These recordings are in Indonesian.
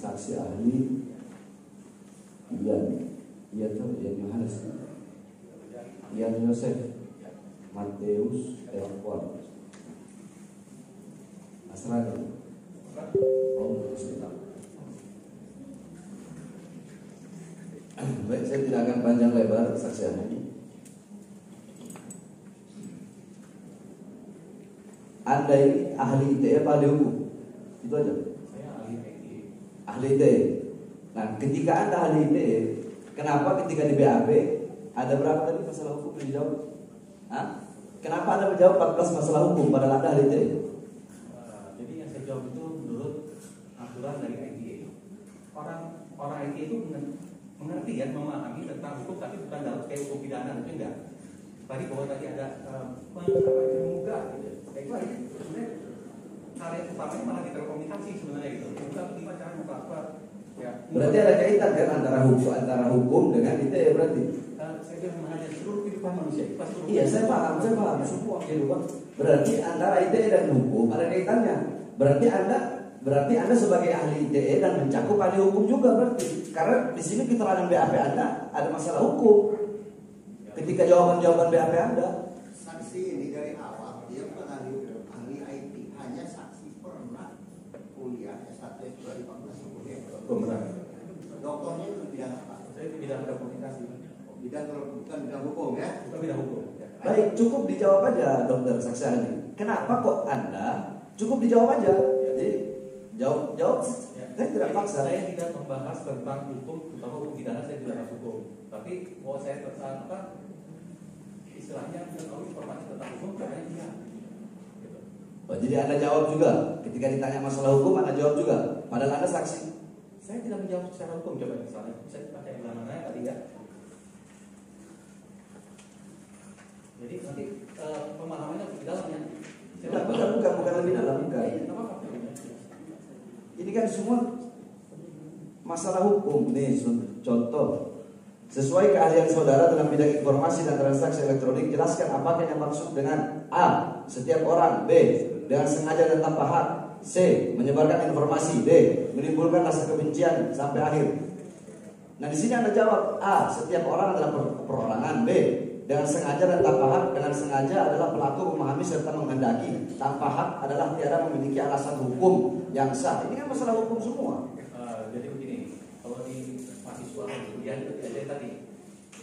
saksi ahli Ian Ian tuh Ian Yohanes Ian Yosef Mateus Elkon Nasrani Oh. Baik, saya tidak akan panjang lebar saksi ahli. Anda ini ahli ITE ahli hukum? Itu aja. Ahli ITE. Nah, ketika Anda ahli ITE, kenapa ketika di BAP ada berapa tadi masalah hukum yang dijawab? Hah? Kenapa Anda menjawab 14 masalah hukum padahal Anda ahli ITE? Eh, jadi yang saya jawab itu menurut aturan dari ITA. Orang orang ITA itu mengerti ya, memahami tentang hukum, tapi bukan dalam kayak hukum pidana mungkin enggak. Tadi bahwa tadi ada eh, apa, menungga, gitu. Ya, itu sebenarnya yang utamanya malah di telekomunikasi sebenarnya gitu. Bukan gimana cara membuka ya. Berarti ada kaitan kan antara hukum antara hukum dengan ITE berarti? Eh, saya bilang mengajar seluruh kehidupan manusia. itu Iya, saya paham, saya paham semua kehidupan. Berarti antara ITE dan hukum ada kaitannya. Berarti Anda berarti Anda sebagai ahli ITE dan mencakup ahli hukum juga berarti. Karena di sini keterangan BAP Anda ada masalah hukum. Ketika jawaban-jawaban BAP Anda, Saksi ini dari awal dia bukan ahli ahli IT, hanya saksi pernah kuliah S1 S2 di fakultas Benar. Doktornya itu bidang apa? Saya di bidang telekomunikasi, Bidang bukan bidang hukum ya. bukan bidang hukum. Ya. baik cukup dijawab aja dokter saksi ahli. Kenapa kok Anda cukup dijawab aja? Jadi jawab jawab. Ya. Saya tidak paksa. Saya tidak membahas tentang hukum, terutama hukum pidana saya tidak bahas hukum. Tapi bahwa saya tentang apa istilahnya mengetahui informasi tentang hukum karena iya. Gitu. Oh, jadi Anda jawab juga. Ketika ditanya masalah hukum Anda jawab juga. Padahal Anda saksi. Saya tidak menjawab secara hukum coba misalnya bisa dibaca yang mana tadi ya. Jadi nanti eh, pemahamannya lebih dalam ya. Saya Bukan, bukan, bukan, lebih dalam, bukan. Iya. Ini kan semua masalah hukum nih contoh. Sesuai keahlian saudara dalam bidang informasi dan transaksi elektronik, jelaskan apakah yang maksud dengan A. Setiap orang B. Dengan sengaja dan tanpa hak C. Menyebarkan informasi D. Menimbulkan rasa kebencian sampai akhir Nah di sini anda jawab A. Setiap orang adalah per- perorangan B. Dengan sengaja dan tanpa hak Dengan sengaja adalah pelaku memahami serta menghendaki Tanpa hak adalah tiada memiliki alasan hukum yang sah Ini kan masalah hukum semua Eh, jadi begini, kalau di mahasiswa kuliah itu diajarin tadi,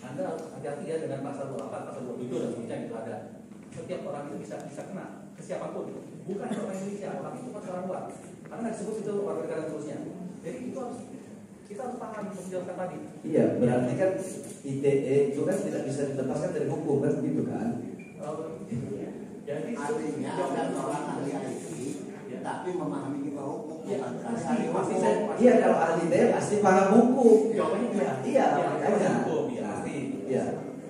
Anda hati-hati ya dengan pasal 24, pasal 27 dan sebagainya itu ada. Setiap orang itu bisa bisa kena ke siapa pun, bukan orang Indonesia, orang itu kan orang luar. Karena disebut itu warga negara seterusnya. Jadi itu harus kita harus paham menjelaskan tadi. Iya berarti kan ITE itu kan tidak bisa dilepaskan dari hukum kan gitu kan Eh, jadi Artinya ada seorang ahli IT, tapi memahami juga hukum. Ya, pasti, saya- Iya kalau ahli ITE pasti paham hukum jawabannya iya. Iya Ya, makanya hukum, ya, pasti. Iya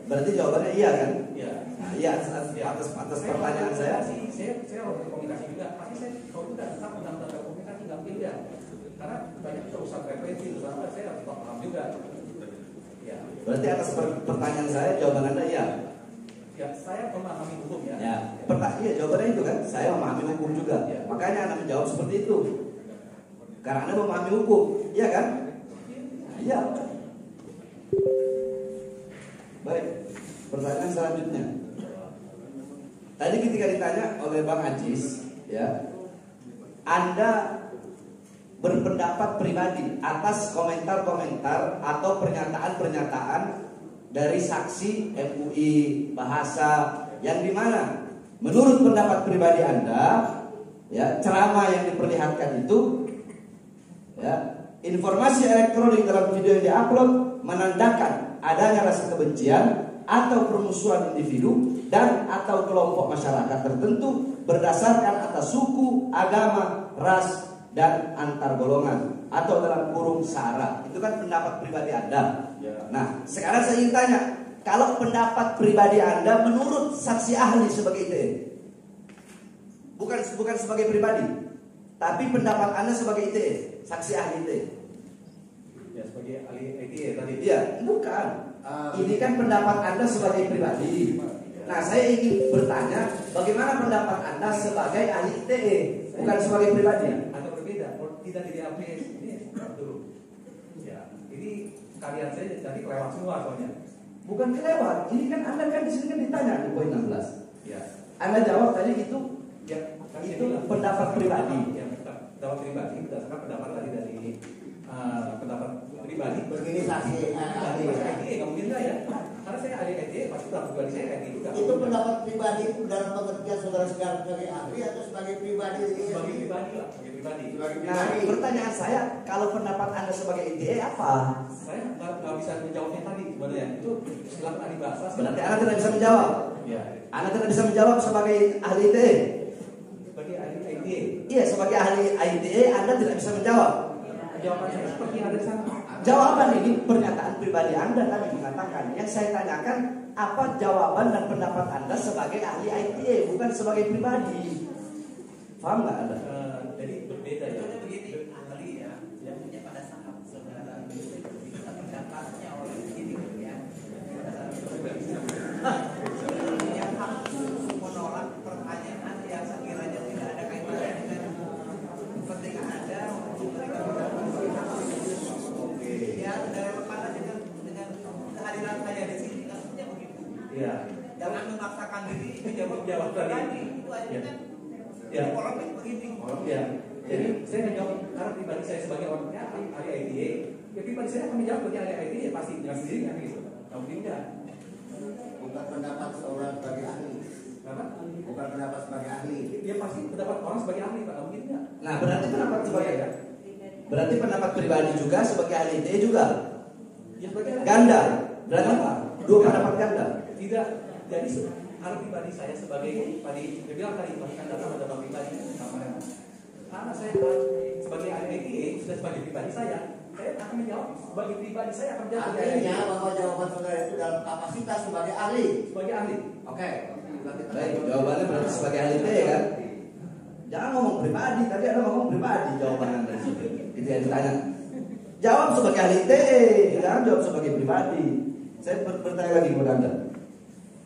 Berarti jawabannya iya kan Iya. Nah, Iya atas, atas, atas pertanyaan saya saya saya orang komunikasi juga. Pasti saya kalau itu tidak tentang undang-undang ya. Karena banyak urusan frekuensi, urusan apa saya harus paham juga. Ya, Berarti atas per- pertanyaan saya jawaban anda iya ya saya memahami hukum ya. Ya, pertanyaan iya jawabannya itu kan. Saya memahami hukum juga. Ya. Makanya anda menjawab seperti itu. Karena anda memahami hukum, iya kan? Iya. Baik, pertanyaan selanjutnya. Tadi ketika ditanya oleh Bang Ajis, ya, Anda berpendapat pribadi atas komentar-komentar atau pernyataan-pernyataan dari saksi MUI bahasa yang di mana menurut pendapat pribadi Anda ya ceramah yang diperlihatkan itu ya informasi elektronik dalam video yang diupload menandakan adanya rasa kebencian atau permusuhan individu dan atau kelompok masyarakat tertentu berdasarkan atas suku, agama, ras dan antar golongan atau dalam kurung sara. Itu kan pendapat pribadi Anda. Ya. Nah, sekarang saya ingin tanya, kalau pendapat pribadi Anda menurut saksi ahli sebagai ITE, bukan bukan sebagai pribadi, tapi pendapat Anda sebagai ITE, saksi ahli ITE. Ya sebagai ahli IT ya tadi. Iya, bukan. Ah, Ini kan pendapat Anda sebagai pribadi. Nah, saya ingin bertanya, bagaimana pendapat Anda sebagai ahli ITE, bukan sebagai pribadi? Atau berbeda, kalau tidak di DAP ini dulu. Ya, ini kalian saya tadi kelewat semua soalnya. Bukan kelewat. Ini kan Anda kan di sini kan ditanya di poin 16. Ya, Anda jawab tadi itu ya tadi Itu pendapat pribadi. Ya, pendapat pribadi berdasarkan pendapat tadi dari eh, pendapat pribadi. Begini saksi eh, ahli Ahli ya. ITE, nggak mungkin enggak ya? Karena saya ahli ITE, pasti pendapat pribadi saya ITE juga. Itu pendapat pribadi dalam pengertian saudara sekarang sebagai ahli atau sebagai pribadi sebagai pribadi lah, Sebagai Nah, pertanyaan saya, kalau pendapat Anda sebagai ITE apa? Saya nggak nggak bisa menjawabnya tadi sebenarnya. Itu silakan ahli bahasa. Berarti Anda tidak bisa menjawab. Ya, Anda tidak bisa menjawab sebagai ahli ITE. sebagai ahli ITE. Iya, sebagai ahli ITE Anda tidak bisa menjawab. Jawaban saya seperti yang ada di sana. Jawaban ini pernyataan pribadi Anda tadi mengatakan. Yang saya tanyakan, apa jawaban dan pendapat Anda sebagai ahli ITE, bukan sebagai pribadi. Paham nggak Anda? Eh, jadi berbeda ya. begini ahli ya jadinya pada saat saudara kita pendapatnya oleh ini ya yang harus menolak pertanyaan yang sekiranya tidak ada kaitannya dengan kepentingan anda untuk memberikan ya daripada dengan dengan kehadiran saya di sini maksudnya begitu Iya. jangan memaksakan diri Menjawab jawab tadi. pribadi itu aja Ya. kan Ya. polemik begini Ya. Jadi saya menjawab karena pribadi saya sebagai orang ya, ahli ITE, ya pribadi saya akan menjawab sebagai ahli ITE ya pasti dengan sendiri kan gitu. Nggak mungkin enggak. Bukan pendapat seorang sebagai ahli. Kenapa? Bukan pendapat sebagai ahli. Dia pasti pendapat orang sebagai ahli, Pak. Nggak mungkin enggak. Nah, berarti pendapat sebagai ya. berarti pendapat pribadi juga sebagai ahli ITE juga. Ya sebagai ahli. Ganda. Berarti apa? Dua pendapat ganda. Tidak. Jadi kalau pribadi saya sebagai tadi dia bilang tadi bahkan data pada pribadi namanya. Karena saya sebagai ahli ITE sudah sebagai pribadi saya, saya akan menjawab sebagai pribadi saya akan menjawab Artinya bahwa jawaban saudara itu dalam kapasitas sebagai ahli. sebagai ahli. Oke. Berarti Baik, jawabannya berarti sebagai ahli ITE kan? Jangan ngomong pribadi, tadi ada ngomong pribadi jawaban Anda. Itu yang ditanya. Jawab sebagai ahli ITE, jangan jawab sebagai pribadi. Saya ber- bertanya lagi kepada Anda.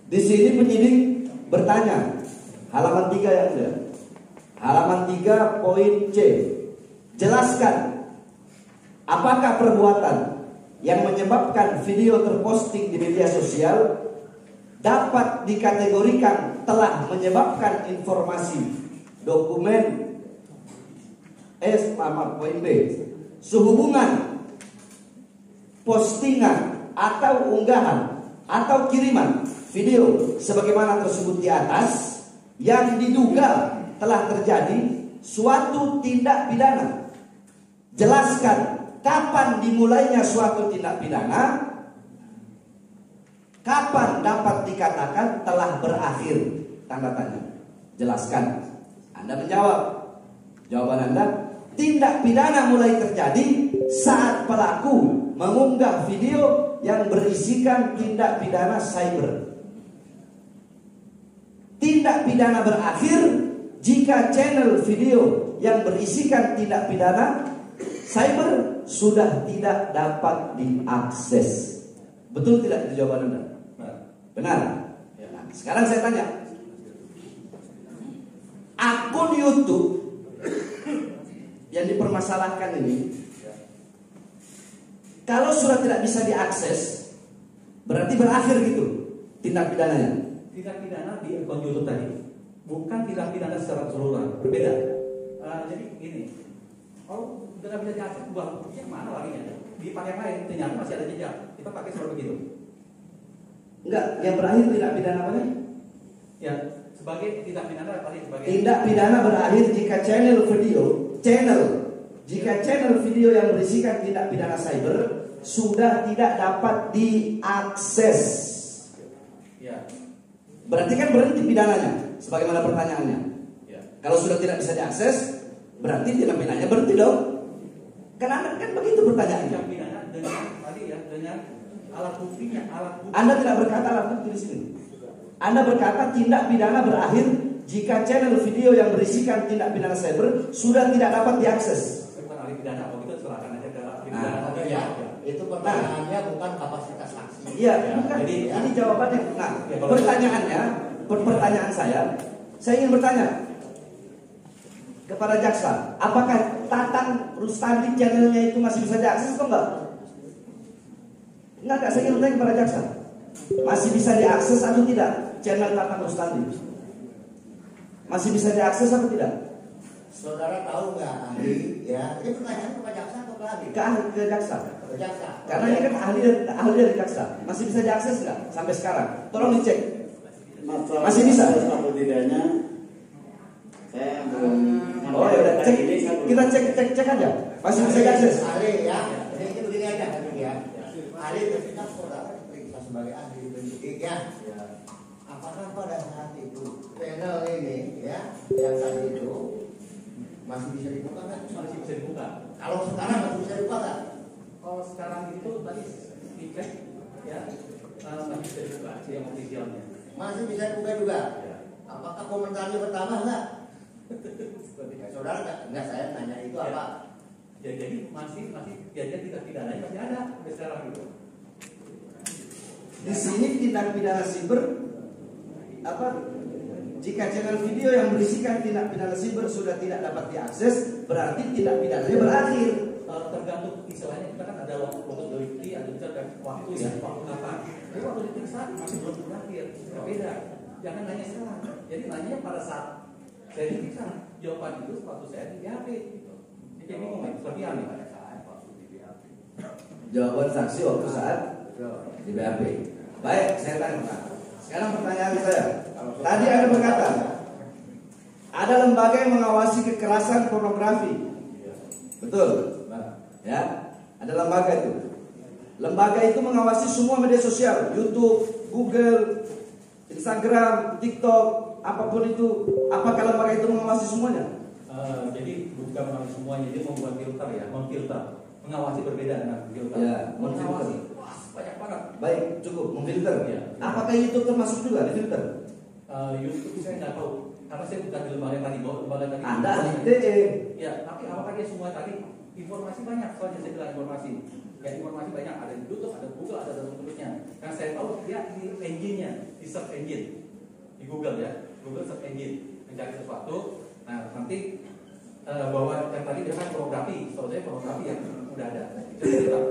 Di sini penyidik bertanya, halaman 3 yang ada. Halaman 3 poin C. Jelaskan apakah perbuatan yang menyebabkan video terposting di media sosial dapat dikategorikan telah menyebabkan informasi dokumen S maaf poin B sehubungan postingan atau unggahan atau kiriman video sebagaimana tersebut di atas yang diduga telah terjadi suatu tindak pidana jelaskan kapan dimulainya suatu tindak pidana Kapan dapat dikatakan telah berakhir? Tanda tanya. Jelaskan. Anda menjawab. Jawaban Anda, tindak pidana mulai terjadi saat pelaku mengunggah video yang berisikan tindak pidana cyber. Tindak pidana berakhir jika channel video yang berisikan tindak pidana cyber sudah tidak dapat diakses. Betul tidak itu jawaban Anda? Benar. Nah, sekarang saya tanya. Akun YouTube yang dipermasalahkan ini kalau sudah tidak bisa diakses berarti berakhir gitu tindak pidananya. tindak pidana di akun YouTube tadi bukan tindak pidana secara keseluruhan berbeda Eh, jadi ini kalau udah nggak bisa diakses buah buktinya ke mana larinya dipakai yang lain ternyata masih ada jejak kita pakai seperti begitu Enggak, yang berakhir tindak pidana apa nih? ya sebagai tindak pidana tadi sebagai Tindak pidana berakhir jika channel video, channel jika channel video yang berisikan tindak pidana cyber sudah tidak dapat diakses. ya Berarti kan berhenti pidananya, sebagaimana pertanyaannya. ya Kalau sudah tidak bisa diakses, berarti tindak pidananya berhenti dong. Karena kan begitu pertanyaannya. tindak pidana dengan tadi ya dengan alat buktinya alat bukti Anda tidak berkata alat bukti di sini. Anda berkata tindak pidana berakhir jika channel video yang berisikan tindak pidana cyber sudah tidak dapat diakses. bukan ahli pidana kalau gitu serahkan aja ke ahli Nah, pidana Oke ya. Itu pertanyaannya bukan kapasitas saksi. Iya, Ya, bukan. jadi, ini jawabannya. Nah, Ya, pertanyaannya, per- pertanyaan saya, saya ingin bertanya, kepada jaksa. Apakah Tatang Rustandi channelnya itu masih bisa diakses atau enggak? Enggak, enggak, saya ingin bertanya kepada jaksa. Masih bisa diakses atau tidak channel Tatang Rustandi? Masih bisa diakses atau tidak? Saudara tahu nggak ahli ya? Ini pertanyaan kepada jaksa atau ke ahli? Ke ahli ke jaksa. Ke jaksa. Karena ini kan ahli dari, ahli dari jaksa. Masih bisa diakses nggak sampai sekarang? Tolong dicek. Masalah Masih bisa? atau tidaknya saya belum Oh ya udah, cek, kita cek cek cek aja. Masih bisa diakses. Ahli ya. Ini ini begini aja ahli ya. Ahli ketika saudara diperiksa sebagai ahli penyidik ya. Apakah pada saat itu panel ini ya yang tadi itu masih bisa dibuka kan? masih bisa dibuka. Kalau sekarang masih bisa dibuka kan? Kalau sekarang itu tadi dicek ya eh, masih bisa dibuka sih yang ofisialnya. Masih bisa dibuka juga. Ya. Apakah komentarnya bertambah nggak? Ya, saudara nggak? Nggak saya tanya itu Ya. apa? Ya, jadi masih masih kejadian tidak pidananya masih ada sampai sekarang gitu. Di sini tindak pidana siber apa? Jika channel video yang berisikan tindak pidana siber sudah tidak dapat diakses, berarti tindak pidananya berakhir. Eh, tergantung istilahnya kita kan ada waktu delikti, ada juga ada waktu ya, waktu kapan. Jadi waktu diperiksa masih belum berakhir, berbeda. Jangan nanya sekarang. Jadi nanya pada saat saya diperiksa, jawaban itu sepatu saya di BAP. Gitu. Jadi bingung ya, seperti apa pada saat waktu di BAP. Jawaban saksi waktu saat di BAP. Baik, saya tanya Pak. Sekarang pertanyaan saya. Tadi ada berkata, ada lembaga yang mengawasi kekerasan pornografi. Betul? Ya, ada lembaga itu. Lembaga itu mengawasi semua media sosial, YouTube, Google, Instagram, TikTok, apa pun itu. Apakah lembaga itu mengawasi semuanya? Eh, jadi bukan mengawasi semuanya, dia membuat filter ya, memfilter, mengawasi berbeda dengan filter. Ya, mengawasi, wah banyak banget. Baik, cukup memfilter. Ya. Apakah YouTube termasuk juga di filter? Eh, YouTube saya nggak tahu, karena saya bukan di lembaga tadi, bahwa lembaga tadi. Anda ITE. Ya, tapi apakah dia semua tadi informasi banyak soalnya saya bilang informasi. Ya informasi banyak ada di YouTube, ada Google, ada dan seterusnya. Yang saya tahu dia di engine-nya, di search engine di Google ya, Google search engine mencari sesuatu. Nah nanti eh, bahwa yang tadi dia kan pornografi, saya pornografi yang udah ada. Itu saya bilang.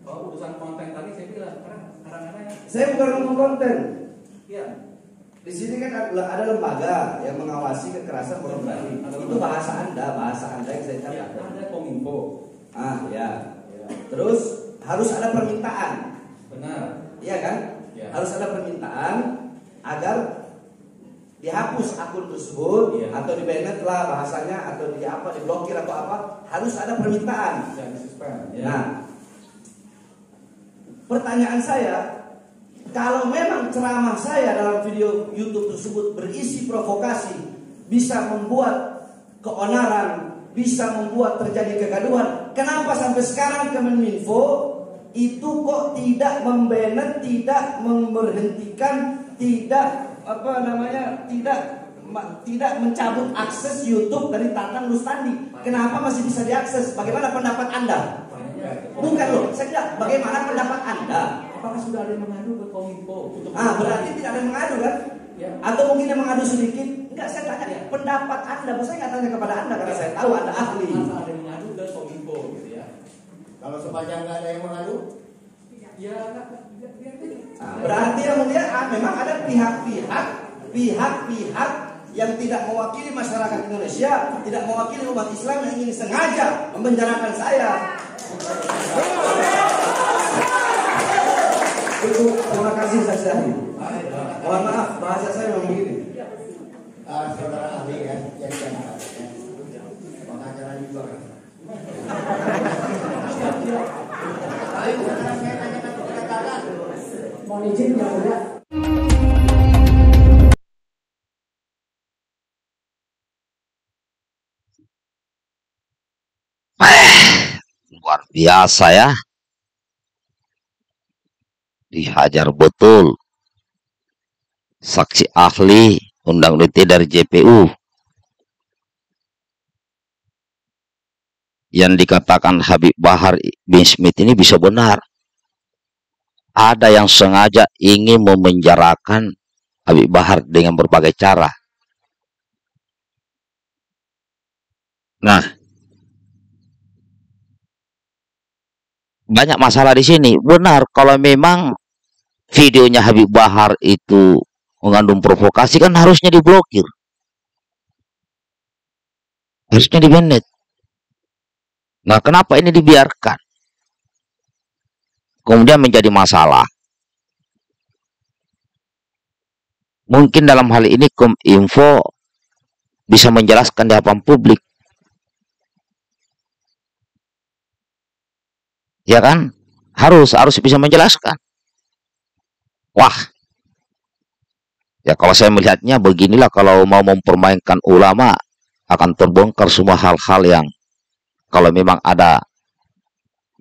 Kalau urusan konten tadi saya bilang karena kadang-kadang Saya bukan ngomong konten. ya Di sini kan ada lembaga yang mengawasi kekerasan pornografi. Itu bahasa Anda, bahasa Anda yang saya ya catat. ada kominfo, Ah, ya. Terus harus ada permintaan, benar. iya kan? Ya. Harus ada permintaan agar dihapus akun tersebut Iya. atau di lah bahasanya atau di apa diblokir atau apa harus ada permintaan. Ya. Nah, pertanyaan saya, kalau memang ceramah saya dalam video YouTube tersebut berisi provokasi, bisa membuat keonaran, bisa membuat terjadi kegaduhan, kenapa sampai sekarang Kemenminfo itu kok tidak membanet, tidak memberhentikan, tidak apa namanya, tidak ma- tidak mencabut akses YouTube dari Tatang Rustandi. Kenapa masih bisa diakses? Bagaimana pendapat Anda? Bukan loh, saya tidak. Bagaimana pendapat Anda? Apakah sudah ada yang mengadu ke Kominfo Ah, berarti tidak ada yang mengadu kan? Ya. Atau mungkin yang mengadu sedikit? Enggak, saya tanya pendapat Anda. Saya nggak tanya kepada Anda karena saya tahu Anda ahli. Masa ada yang mengadu ke Kominfo gitu ya? Kalau sepanjang nggak ada yang mengadu, Ya, nggak- biar biar aja. Nah, berarti yang mulia ah, memang ada pihak-pihak, pihak-pihak yang tidak mewakili masyarakat Indonesia, tidak mewakili umat Islam yang ingin sengaja membenjarakan saya. Itu terima kasih ahli. Mohon maaf, bahasa saya memang begini. ah, saudara ahli ya, jadi jangan ya. pengacara juga kan. Tapi sekarang saya tanyakan perkataan. Mohon izin mulia. luar biasa ya. Dihajar betul. Saksi ahli undang UT dari JPU. Yang dikatakan Habib Bahar bin Smith ini bisa benar. Ada yang sengaja ingin memenjarakan Habib Bahar dengan berbagai cara. Nah, banyak masalah di sini. Benar, kalau memang videonya Habib Bahar itu mengandung provokasi kan harusnya diblokir. Harusnya di Nah, kenapa ini dibiarkan? Kemudian menjadi masalah. Mungkin dalam hal ini Kominfo bisa menjelaskan di hadapan publik. Ya kan? Harus harus bisa menjelaskan. Wah. Ya kalau saya melihatnya beginilah kalau mau mempermainkan ulama akan terbongkar semua hal-hal yang kalau memang ada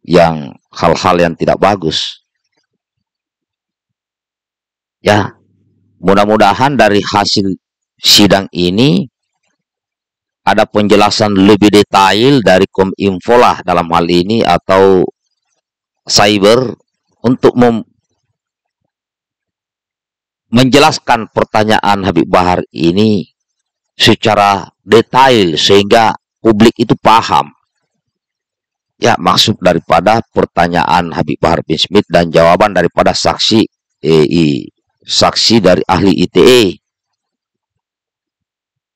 yang hal-hal yang tidak bagus. Ya, mudah-mudahan dari hasil sidang ini ada penjelasan lebih detail dari Kominfo lah dalam hal ini atau cyber untuk mem menjelaskan pertanyaan Habib Bahar ini secara detail sehingga publik itu paham Ya, maksud daripada pertanyaan Habib Bahar bin Smith dan jawaban daripada saksi EI, saksi dari ahli ITE.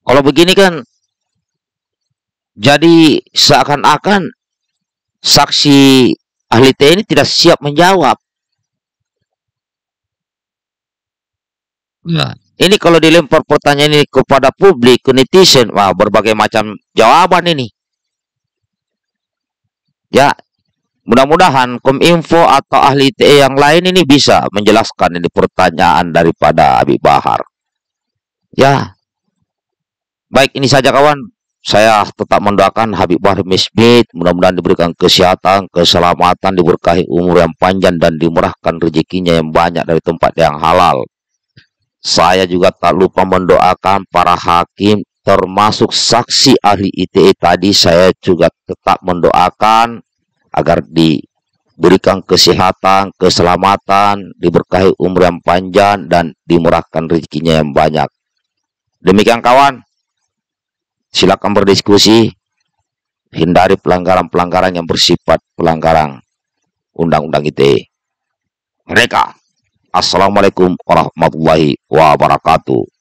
Kalau begini kan jadi seakan-akan saksi ahli ITE ini tidak siap menjawab. Nah, ini kalau dilempar pertanyaan ini kepada publik, ke netizen, wah berbagai macam jawaban ini. Ya, mudah-mudahan Kominfo atau ahli ITE yang lain ini bisa menjelaskan ini pertanyaan daripada Abi Bahar. Ya, baik ini saja kawan. Saya tetap mendoakan Habib Bahar Misbit mudah-mudahan diberikan kesehatan, keselamatan, diberkahi umur yang panjang dan dimurahkan rezekinya yang banyak dari tempat yang halal. Saya juga tak lupa mendoakan para hakim termasuk saksi ahli ITE tadi saya juga tetap mendoakan agar diberikan kesehatan, keselamatan, diberkahi umur yang panjang dan dimurahkan rezekinya yang banyak. Demikian kawan, silakan berdiskusi, hindari pelanggaran-pelanggaran yang bersifat pelanggaran undang-undang ITE. Mereka, Assalamualaikum warahmatullahi wabarakatuh.